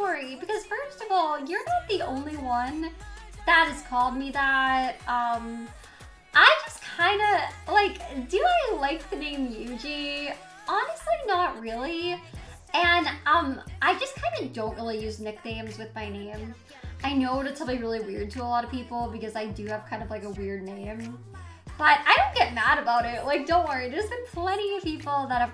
story because first of all, you're not the only one that has called me that. Um, I just kind of, like, do I like the name Yuji? Honestly, not really. And um, I just kind of don't really use nicknames with my name. I know it's probably really weird to a lot of people because I do have kind of like a weird name. But I don't get mad about it. Like, don't worry. There's been plenty of people that have